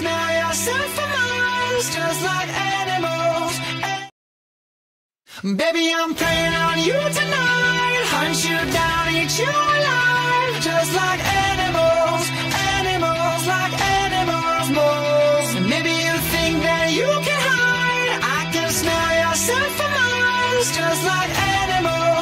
smell yourself in my lungs just like animals. Baby, I'm playing on you tonight. Hunt you down, eat you alive, just like animals, animals, like animals, moles. Maybe you think that you can hide. I can smell yourself for miles, just like animals.